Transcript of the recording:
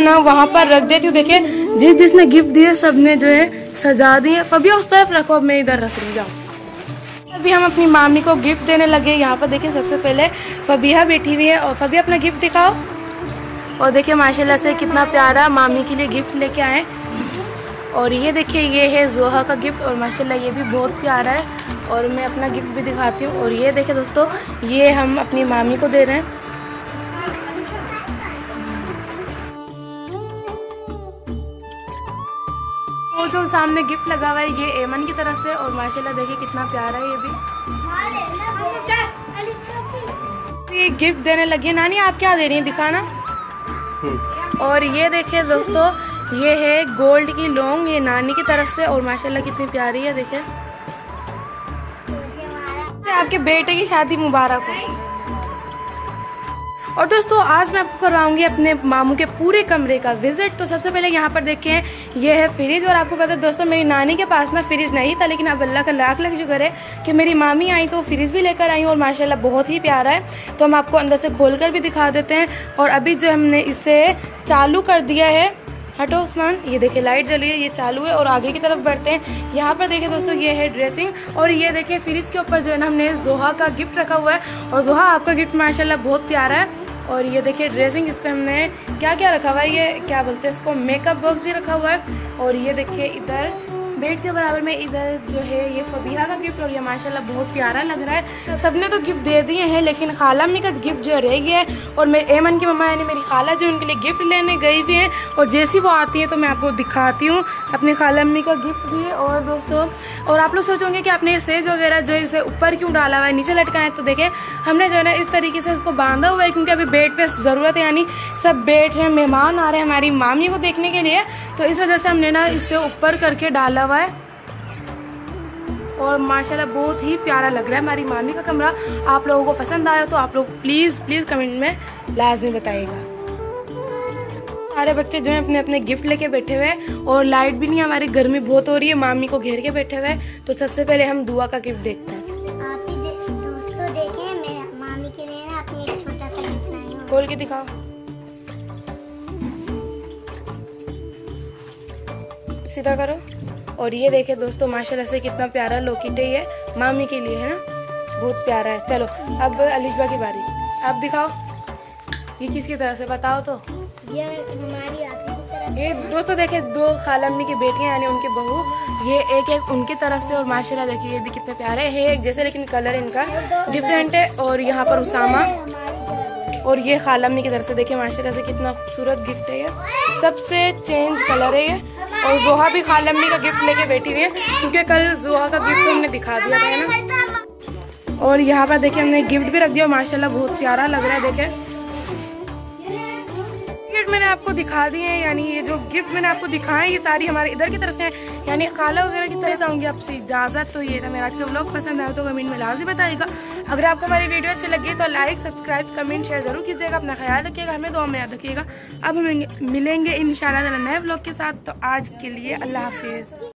ना, वहाँ पर रख देती हूँ। देखिए, जिस जिसने गिफ्ट दिए सबने जो है सजा दिए फबिया उस तरफ़ रखो, अब मैं इधर रख रही जाऊँ अभी हम अपनी मामी को गिफ्ट देने लगे यहाँ पर देखिए, सबसे पहले फबिया बैठी हुई है। और फबिया अपना गिफ्ट दिखाओ। और देखिए, माशाल्लाह से कितना प्यारा मामी के लिए गिफ्ट लेके आए और ये देखिए, ये है जोहा का गिफ्ट और माशाल्लाह, ये भी बहुत प्यारा है। और मैं अपना गिफ्ट भी दिखाती हूँ। और ये देखिए दोस्तों, ये हम अपनी मामी को दे रहे हैं। वो जो सामने गिफ्ट लगा हुआ है, ये एमन की तरफ़ से और माशाल्लाह देखिए कितना प्यारा है ये भी। ये गिफ्ट देने लगी है। नानी, आप क्या दे रही हैं दिखाना? और ये देखिए दोस्तों, ये है गोल्ड की लौंग, ये नानी की तरफ़ से और माशाल्लाह कितनी प्यारी है, देखिए। आपके बेटे की शादी मुबारक हो। और दोस्तों, आज मैं आपको करवाऊँगी अपने मामू के पूरे कमरे का विज़िट तो सबसे पहले यहाँ पर देखें ये है फ्रिज और आपको पता है दोस्तों, मेरी नानी के पास ना फ्रिज नहीं था, लेकिन अब अल्लाह का लाख लाख शुक्र है कि मेरी मामी आई तो फ्रिज भी लेकर आई और माशाल्लाह बहुत ही प्यारा है। तो हम आपको अंदर से खोल कर भी दिखा देते हैं और अभी जो हमने इसे चालू कर दिया है, हटो उस्मान, ये देखिए लाइट जली है, ये चालू है और आगे की तरफ़ बढ़ते हैं। यहाँ पर देखिए दोस्तों, ये है ड्रेसिंग और ये देखिए फ्रिज के ऊपर जो है ना हमने जोहा का गिफ्ट रखा हुआ है और जोहा आपका गिफ्ट माशाल्लाह बहुत प्यारा है। और ये देखिए ड्रेसिंग इस पर हमने क्या क्या रखा हुआ है, ये क्या बोलते हैं इसको मेकअप बॉक्स भी रखा हुआ है और ये देखिए इधर बेड के बराबर में इधर जो है ये फबीहा का गिफ्ट और ये माशाल्लाह बहुत प्यारा लग रहा है। सबने तो गिफ्ट दे दिए हैं, लेकिन खाला अम्मी का गिफ्ट जो रह गया है और मेरे एमन की मम्मा यानी मेरी खाला जो उनके लिए गिफ्ट लेने गई हुई हैं और जैसी वो आती हैं तो मैं आपको दिखाती हूँ अपनी खाला अम्मी का गिफ्ट भी और दोस्तों, और आप लोग सोचोगे कि आपने ये सेज वगैरह जो इसे ऊपर क्यों डाला हुआ है, नीचे लटका है तो देखें, हमने जो है ना इस तरीके से इसको बांधा हुआ है, क्योंकि अभी बेड पे ज़रूरत है, यानी सब बैठ रहे हैं, मेहमान आ रहे हैं हमारी मामी को देखने के लिए। तो इस वजह से हमने ना इसे ऊपर करके डाला हुआ है। और माशाल्लाह बहुत ही प्यारा लग रहा है हमारी मामी का कमरा। आप लोगों को पसंद आया तो आप लोग प्लीज़ प्लीज़ कमेंट में लाजमी बताइएगा। सारे बच्चे जो हैं अपने अपने गिफ्ट लेके बैठे हुए हैं और लाइट भी नहीं है हमारी गर्मी बहुत हो रही है मामी को घेर के बैठे हुए हैं। तो सबसे पहले हम दुआ का गिफ्ट देखते हूँ। खोल के दिखाओ। सीधा करो। और ये देखे दोस्तों माशाल्लाह से कितना प्यारा लोकेट है ये मामी के लिए है ना? बहुत प्यारा है। चलो अब अलिशबा की बारी। आप दिखाओ। ये किसकी तरह से बताओ तो। ये हमारी ये दोस्तों देखे दो खालम्मी की बेटियाँ यानी उनके बहू। ये एक एक उनकी तरफ़ से और माशाल्लाह देखिए ये भी कितने प्यारे हैं। एक जैसे लेकिन कलर इनका डिफरेंट है और यहाँ पर उसामा। और ये खाला अम्मी की तरफ़ से देखिए, माशा से कितना खूबसूरत गिफ्ट है ये। सबसे चेंज कलर है ये। और जोहा भी खाला अम्मी का गिफ्ट लेके बैठी हुई है, क्योंकि कल जोहा का गिफ्ट हमने दिखा दिया था ना? और यहाँ पर देखिए, हमने गिफ्ट भी रख दिया माशाल्लाह बहुत प्यारा लग रहा है देखे आपको दिखा दी है, यानी ये जो गिफ्ट मैंने आपको दिखाए ये सारी हमारे इधर की तरफ़ से हैं, यानी खाला वगैरह की तरह से आऊँगी आपसे इजाज़त। तो ये था मेरा आज का ब्लॉग पसंद आया तो कमेंट में लाजी बताइएगा। अगर आपको हमारी वीडियो अच्छी लगी तो लाइक सब्सक्राइब कमेंट शेयर ज़रूर कीजिएगा, अपना ख्याल रखिएगा, हमें दुआ में याद रखिएगा। अब हमें मिलेंगे इन शाला नए ब्लॉग के साथ। तो आज के लिए अल्लाह हाफिज़।